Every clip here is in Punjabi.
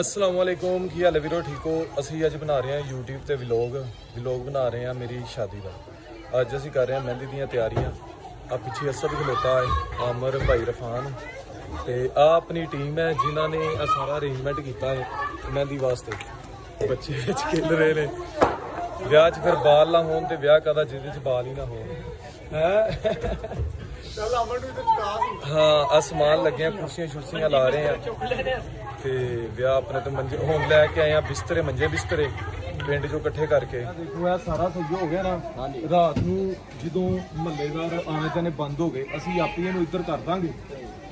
ਅਸਲਾਮ ਵਾਲੇਕੁਮ ਕੀ ਹਾਲ ਹੈ ਵੀਰੋ? ਠੀਕ ਹੋ? ਅਸੀਂ ਅੱਜ ਬਣਾ ਰਹੇ ਹਾਂ YouTube ਤੇ ਵਲੌਗ ਵਲੌਗ ਬਣਾ ਰਹੇ ਹਾਂ ਮੇਰੀ ਸ਼ਾਦੀ ਦਾ। ਅੱਜ ਅਸੀਂ ਕਰ ਰਹੇ ਹਾਂ ਮਹਿੰਦੀ ਦੀਆਂ ਤਿਆਰੀਆਂ। ਆ ਪਿੱਛੇ ਅਸਦ ਖਲੋਤਾ ਹੈ, ਆਮਰ ਭਾਈ ਰਫਾਨ। ਤੇ ਆ ਆਪਣੀ ਟੀਮ ਹੈ ਜਿਨ੍ਹਾਂ ਨੇ ਆ ਸਾਰਾ ਅਰੇਂਜਮੈਂਟ ਕੀਤਾ ਹੈ ਮਹਿੰਦੀ ਵਾਸਤੇ। ਬੱਚੇ ਵਿੱਚ ਖੇਡ ਰਹੇ ਨੇ। ਵਿਆਹ 'ਚ ਫਿਰ ਬਾਲ ਨਾ ਹੋਣ ਤੇ ਵਿਆਹ ਕਦਾ ਜਿਹਦੇ 'ਚ ਬਾਲ ਹੀ ਨਾ ਹੋਣ। ਹੈ? ਚੱਲ ਅਮਨ ਨੂੰ ਤੇ ਚੁਕਾ ਸੀ। ਹਾਂ ਅਸਮਾਨ ਲੱਗਿਆ ਕੁਰਸੀਆਂ ਸ਼ੁਰਸੀਆਂ ਲਾ ਰਹੇ ਆ। ਤੇ ਵਿਆਹ ਆਪਣੇ ਤੋਂ ਮੰਜੇ ਹੁਣ ਲੈ ਕੇ ਆਏ ਆ ਬਿਸਤਰੇ ਮੰਜੇ ਬਿਸਤਰੇ ਪਿੰਡ ਚੋਂ ਇਕੱਠੇ ਕਰਕੇ। ਦੇਖੋ ਇਹ ਸਾਰਾ ਸਹੀ ਹੋ ਗਿਆ ਨਾ। ਰਾਤ ਨੂੰ ਜਦੋਂ ਮਹੱਲੇਦਾਰ ਆਣੇ ਜਾਣੇ ਬੰਦ ਹੋ ਗਏ ਅਸੀਂ ਆਪੇ ਇਹਨੂੰ ਇੱਧਰ ਕਰ ਦਾਂਗੇ।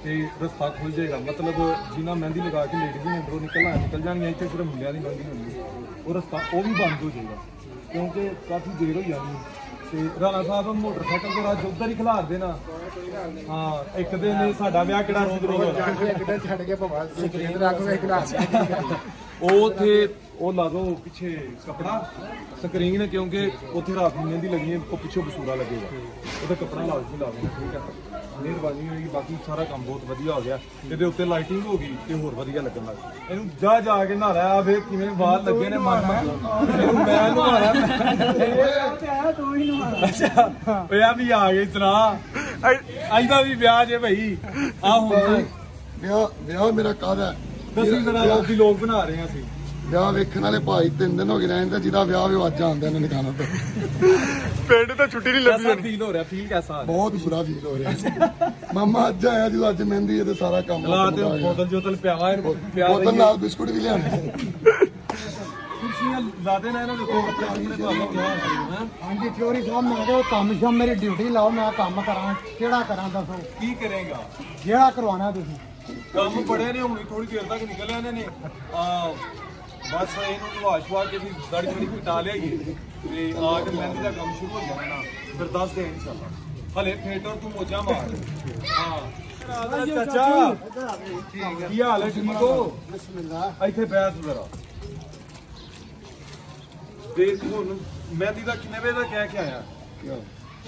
ਤੇ ਰਸਤਾ ਖੁੱਲ ਜਾਏਗਾ। ਮਤਲਬ ਜਿਨ੍ਹਾਂ ਮਹਿੰਦੀ ਲਗਾ ਕੇ ਲੇਡੀਜ਼ ਨੇ ਅੰਦਰੋਂ ਨਿਕਲਣਾ ਨਿਕਲ ਜਾਣਗੀਆਂ ਇੱਥੇ ਸਿਰਫ ਮੁੰਡਿਆਂ ਦੀ ਮਹਿੰਦੀ ਹੋਣੀ ਹੈ। ਉਹ ਰਸਤਾ ਉਹ ਵੀ ਬੰਦ ਹੋ ਜਾਏਗਾ। ਕਿਉਂਕਿ ਕਾਫੀ ਦੇਰ ਹੋ ਜਾਣੀ ਹੈ। ਤੇ ਰਾਣਾ ਸਾਹਿਬ ਮੋਟਰਸਾਈਕਲ ਤੇ ਰਾਜ ਉਧਰ ਹੀ ਖਿਲਾਰ ਦੇਣਾ। ਹਾਂ, ਇੱਕ ਦਿਨ ਸਾਡਾ ਵਿਆਹ ਕਿਹੜਾ ਰੋਜ਼ ਰੋਜ਼ ਇੱਕ ਦਿਨ ਛੱਡ ਕੇ ਭਵਾ ਸਕਰੀਨ ਰੱਖ ਵੇ ਗਲਾਸ ਉਹ ਉਥੇ ਉਹ ਲਾ ਦੋ ਪਿੱਛੇ ਕਪੜਾ ਸਕਰੀਨ ਕਿਉਂਕਿ ਉੱਥੇ ਰਾਤ ਨੂੰ ਮਹਿੰਦੀ ਲੱਗੀ ਹੈ ਉਹ ਪਿੱਛੋਂ ਬਸੂਰਾ ਲੱਗੇਗਾ। ਉਹਦਾ ਕਪੜਾ ਲਾਜ਼ਮੀ ਲਾ ਦੇਣਾ ਠੀਕ ਹੈ ਮਿਹਰਬਾਨੀ ਹੋਈ ਬਾਕੀ ਸਾਰਾ ਕੰਮ ਬਹੁਤ ਵਧੀਆ ਹੋ ਗਿਆ। ਇਹਦੇ ਉੱਤੇ ਲਾਈਟਿੰਗ ਹੋ ਗਈ ਤੇ ਹੋਰ ਵਧੀਆ ਲੱਗਣ ਲੱਗ ਇਹਨੂੰ ਜਾ ਜਾ ਕੇ ਨਹਾਰਾ ਆ ਵੇ ਕਿਵੇਂ ਬਾਹਰ ਲੱਗੇ ਨੇ ਮਨ ਇਹਨੂੰ ਮੈਂ ਨਹਾਰਾ ਅੱਛਾ ਓਏ ਆ ਵੀ ਆ ਗਏ ਸੁਣਾ ਅੱਜ ਦਾ ਵੀ ਵਿਆਹ ਜੇ ਭਾਈ। ਆ ਹੁਣ। ਵਿਆਹ ਵਿਆਹ ਮੇਰਾ ਕਾਹਦਾ? ਹੈ? ਦਸਵੀਂ ਕਰਾ ਲੋਕੀ ਲੋਕ ਬਣਾ ਰਹੇ ਆ ਅਸੀਂ। ਵਿਆਹ ਵੇਖਣ ਵਾਲੇ ਭਾਈ ਤਿੰਨ ਦਿਨ ਹੋ ਗਏ ਰਹਿੰਦੇ ਜਿਹਦਾ ਵਿਆਹ ਵੀ ਅੱਜ ਆਉਂਦੇ ਨੇ ਨਿਕਾਣਾ ਤੋਂ। ਪਿੰਡ ਤੋਂ ਛੁੱਟੀ ਨਹੀਂ ਕੈਸਾ ਫੀਲ ਹੋ ਰਿਹਾ ਫੀਲ ਰਿਹਾ ਬਹੁਤ ਬੁਰਾ ਫੀਲ ਹੋ ਰਿਹਾ। ਸੀ ਮਾਮਾ ਅੱਜ ਆਇਆ ਜਦੋਂ ਅੱਜ ਮਹਿੰਦੀ ਹੈ ਤੇ ਸਾਰਾ ਕੰਮ ਲਾ ਤੇ। ਬੋਤਲ ਜੋਤਲ ਪਿਆਵਾ ਇਹਨੂੰ ਪਿਆ ਬੋਤਲ ਨਾਲ ਬਿਸਕੁਟ ਵੀ ਲਿਆਣੇ ਕੁਰਸੀਆਂ ਲਾ ਦੇਣਾ ਇਹਨਾਂ ਦੇ ਉੱਤੇ ਕੱਪੜੇ ਕੁਪੜੇ ਪਾ ਕੇ ਹਾਂ? ਹਾਂਜੀ ਚੋਰੀ ਸਾਹਿਬ ਮੈਂ ਕਿਹਾ ਕੰਮ ਸ਼ਮ ਮੇਰੀ ਡਿਊਟੀ ਲਾਓ ਮੈਂ ਕੰਮ ਕਰਾਂ ਕਿਹੜਾ ਕਰਾਂ ਦੱਸੋ? ਕੀ ਕਰੇਗਾ? ਜਿਹੜਾ ਕਰਵਾਉਣਾ ਤੁਸੀਂ। ਕੰਮ ਬੜੇ ਨੇ ਹੁਣੀ ਥੋੜੀ ਦੇਰ ਤੱਕ ਨਿਕਲ ਆਨੇ ਨੇ। ਆ ਬਸ ਇਹਨੂੰ ਨਵਾ ਸ਼ਵਾ ਕੇ ਵੀ ਦਾੜੀ ਥੋੜੀ ਕਟਾ ਲਿਆਈਏ ਤੇ ਆ ਕੇ ਮਹਿੰਦੀ ਦਾ ਕੰਮ ਸ਼ੁਰੂ ਹੋ ਜਾਣਾ ਫਿਰ ਦੱਸ ਦੇ ਇਨਸ਼ਾਅੱਲਾ। ਹਲੇ ਫੇਟਰ ਤੂੰ ਮੋਜਾ ਮਾਰ। ਹਾਂ ਚਾਚਾ ਕੀ ਹਾਲ ਹੈ ਠੀਕ ਹੋ? ਬਿਸਮਿਲ੍ਲਾ ਇੱਥੇ ਬੈਠ ਜ਼ਰਾ। ਦੇਖ ਹੁਣ ਮਹਿੰਦੀ ਦਾ ਕਿੰਨੇ ਵਜੇ ਦਾ ਕਹਿ ਕੇ ਆਇਆ?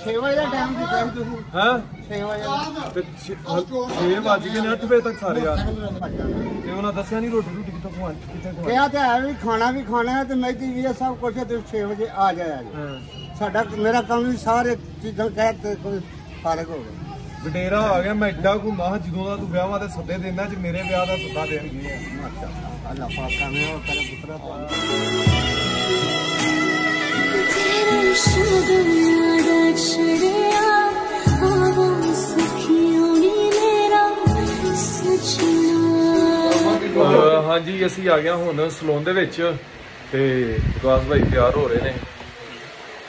6 ਵਜੇ ਦਾ ਟਾਈਮ ਦਿੱਤਾ ਸੀ ਤੁਸੀਂ। ਹਾਂ? 6 ਵਜੇ ਤੇ 6 ਵਜ ਨੇ 8 ਵਜੇ ਤੱਕ ਸਾਰੇ ਆ ਤੇ ਉਹਨਾਂ ਦੱਸਿਆ ਨਹੀਂ ਰੋਟੀ ਰੋਟੀ ਕਿੱਥੋਂ ਖਵਾ ਕਿੱਥੇ ਖਵਾ ਕਿਹਾ ਤੇ ਹੈ ਵੀ ਖਾਣਾ ਵੀ ਖਾਣਾ ਤੇ ਮਹਿੰਦੀ ਵੀ ਹੈ ਸਭ ਕੁਝ ਤੇ 6 ਵਜੇ ਆ ਜਾਇਆ ਜੀ। ਹਾਂ। ਸਾਡਾ ਮੇਰਾ ਕੰਮ ਵੀ ਸਾਰੇ ਚੀਜ਼ਾਂ ਕਹਿ ਤੇ ਕੋਈ ਫਾਰਗ ਹੋ ਗਿਆ ਵਡੇਰਾ ਆ ਗਿਆ ਮੈਂ ਐਡਾ ਘੁੰਮਾ ਜਦੋਂ ਦਾ ਤੂੰ ਵਿਆਹਾਂ ਦੇ ਸੱਦੇ ਦੇਣਾ ਚ ਮੇਰੇ ਵਿਆਹ ਦਾ ਸੱਦਾ ਦੇਣਗੇ। ਆ ਮਾਸ਼ਾਅੱਲਾ ਅੱਲਾਹ ਪਾਕ ਕਾਮਯਾਬ ਉਹ ਕਰੇ ਪੁੱਤਰਾ ਪਾਕ तेरे ਹਾਂਜੀ ਅਸੀਂ ਆ ਗਿਆ ਹੁਣ ਸਲੂਨ ਦੇ ਵਿੱਚ ਤੇ ਵਿਕਾਸ ਭਾਈ ਤਿਆਰ ਹੋ ਰਹੇ ਨੇ।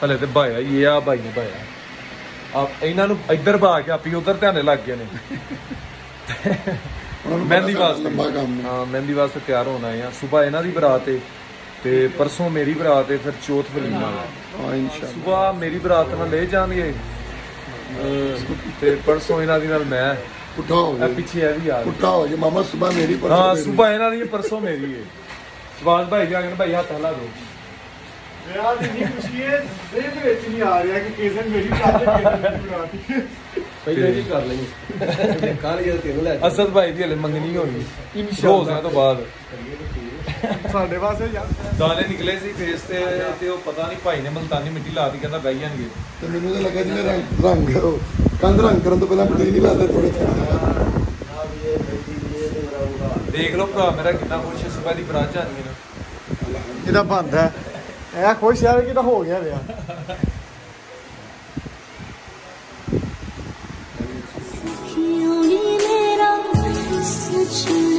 ਹਲੇ ਤੇ ਭਾਇਆ ਹੀ ਆ ਭਾਈ ਨੇ ਭਾਇਆ। ਆਪ ਇਹਨਾਂ ਨੂੰ ਇੱਧਰ ਭਾ ਕੇ ਆਪੀ ਉਧਰ ਧਿਆਨੇ ਲੱਗ ਗਏ ਨੇ। ਮਹਿੰਦੀ ਵਾਸਤੇ। ਹਾਂ। ਮਹਿੰਦੀ ਵਾਸਤੇ ਤਿਆਰ ਹੋਣਾ ਆ। ਸਵੇਰ ਇਹਨਾਂ ਦੀ ਬਰਾਤ ਹੈ ਤੇ ਪਰਸੋਂ ਮੇਰੀ ਬਰਾਤ ਹੈ ਫਿਰ ਚੌਥ ਵਲੀਮਾ ਹੈ ਹਾਂ ਇਨਸ਼ਾਅੱਲਾ। ਸਵੇਰ ਮੇਰੀ ਬਰਾਤ ਨਾਲ ਲੈ ਜਾਣਗੇ। ਤੇ ਪਰਸੋਂ ਇਹਨਾਂ ਦੀ ਨਾਲ ਮੈਂ। ਪੁੱਠਾ ਹੋ ਗਿਆ ਪਿੱਛੇ ਇਹ ਵੀ ਆ। ਪੁੱਠਾ ਹੋ ਜਾ ਮਾਮਾ ਸਵੇਰ ਮੇਰੀ ਪਰ ਹਾਂ ਸਵੇਰ ਇਹਨਾਂ ਦੀ ਹੈ, ਪਰਸੋਂ ਮੇਰੀ ਹੈ ਸਵਾਦ ਭਾਈ ਜਾ ਭਾਈ ਹੱਥ ਹਲਾ ਦੋ। ਵਿਆਹ ਦੀ ਨਹੀਂ ਖੁਸ਼ੀ ਹੈ ਦੇ ਵਿੱਚ ਨਹੀਂ ਆ ਰਿਹਾ ਕਿ ਕਿਸੇ ਨੇ ਮੇਰੀ ਬਰਾਤ ਤੇ ਕਿਸੇ ਨੇ ਮੇਰੀ ਬਰਾਤ ਤੇ। ਪਹਿਲੇ ਜੀ ਕਰ ਲਈ। ਕੱਲ ਯਾਰ ਤੈਨੂੰ ਲੈ ਅਸਦ ਭਾਈ ਦੀ ਹਲੇ ਮੰਗਣੀ ਹੋਣੀ। ਇਨਸ਼ਾਅੱਲਾ। ਤੋਂ ਬਾਅਦ। ਸਾਡੇ ਪਾਸੇ ਜਾ? ਦਾਣੇ ਨਿਕਲੇ ਸੀ ਫੇਸ ਤੇ ਤੇ ਉਹ ਪਤਾ ਨਹੀਂ ਭਾਈ ਨੇ ਮਲਤਾਨੀ ਮਿੱਟੀ ਲਾਤੀ ਕਹਿੰਦਾ ਬਹਿ ਜਾਣਗੇ। ਤੇ ਮੈਨੂੰ ਤਾਂ ਲੱਗਾ ਜਿਵੇਂ ਰੰਗ ਰੰਗ ਉਹ ਕੰਧ ਰੰਗ ਕਰਨ ਤੋਂ ਪਹਿਲਾਂ ਮਿੱਟੀ ਨਹੀਂ ਲਾਦੇ ਥੋੜੇ ਥੋੜੇ ਦੇਖ ਲਓ ਭਰਾ ਮੇਰਾ ਕਿੰਨਾ ਖੁਸ਼ ਹੈ ਸਵੇਰ ਦੀ ਬਰਾਤ ਜਾਣੀ ਹੈ ਇਹਦਾ ਬੰਦ ਹੈ। ਐ ਖੁਸ਼ ਯਾਰ ਕਿਤਾ ਹੋ ਗਿਆ ਵਿਆ ਸਖੀਓ ਨੀ ਮੇਰਾ ਸੱਚੀ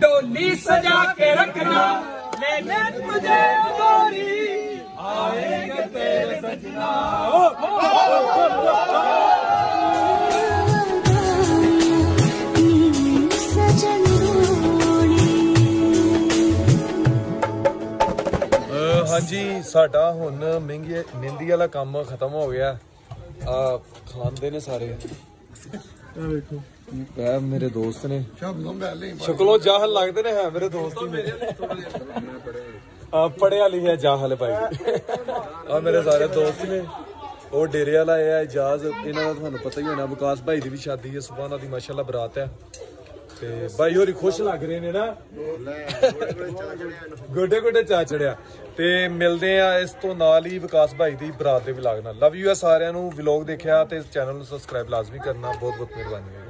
डोली सजा के रखना मैंने तुझे गोरी। ਹਾਂਜੀ ਸਾਡਾ ਹੁਣ ਮਹਿੰਗੀ ਮਹਿੰਦੀ ਵਾਲਾ ਕੰਮ ਖਤਮ ਹੋ ਗਿਆ। ਆ ਖਾਂਦੇ ਨੇ ਸਾਰੇ। ਇਹ ਵੇਖੋ। ਇਹ ਮੇਰੇ ਦੋਸਤ ਨੇ। ਸ਼ਕਲੋਂ ਜਾਹਲ ਲੱਗਦੇ ਨੇ ਹੈ ਮੇਰੇ ਦੋਸਤ। ਹੀ ਮੇਰੇ ਪੜਿਆ ਲਿਖਿਆ ਜਾਹਲ ਭਾਈ ਆ ਮੇਰੇ ਸਾਰੇ ਦੋਸਤ ਨੇ, ਉਹ ਡੇਰੇ ਵਾਲਾ ਇਹ ਇਜਾਜ਼ ਇਹਨਾਂ ਦਾ ਤੁਹਾਨੂੰ ਪਤਾ ਹੀ ਹੋਣਾ, ਵਿਕਾਸ ਭਾਈ ਦੀ ਵੀ ਸ਼ਾਦੀ ਹੈ, ਸੁਬਾਹ ਦੀ ਮਾਸ਼ਾਅੱਲਾ ਬਰਾਤ ਹੈ। ਤੇ ਭਾਈ ਹੋਰੀ ਖੁਸ਼ ਲੱਗ ਰਹੇ ਨੇ ਨਾ? ਗੋਡੇ ਗੋਡੇ ਚਾ ਚੜਿਆ। ਤੇ ਮਿਲਦੇ ਆ ਇਸ ਤੋਂ ਨਾਲ ਹੀ ਵਿਕਾਸ ਭਾਈ ਦੀ ਬਰਾਤ ਦੇ ਵਲੌਗ ਨਾਲ। ਲਵ ਯੂ ਆ ਸਾਰਿਆਂ ਨੂੰ, ਵਲੌਗ ਦੇਖਿਆ ਤੇ ਚੈਨਲ ਨੂੰ ਸਬਸਕ੍ਰਾਈਬ ਲਾਜ਼ਮੀ ਕਰਨਾ ਬਹੁਤ ਬਹੁਤ ਮਿਹਰਬਾਨੀ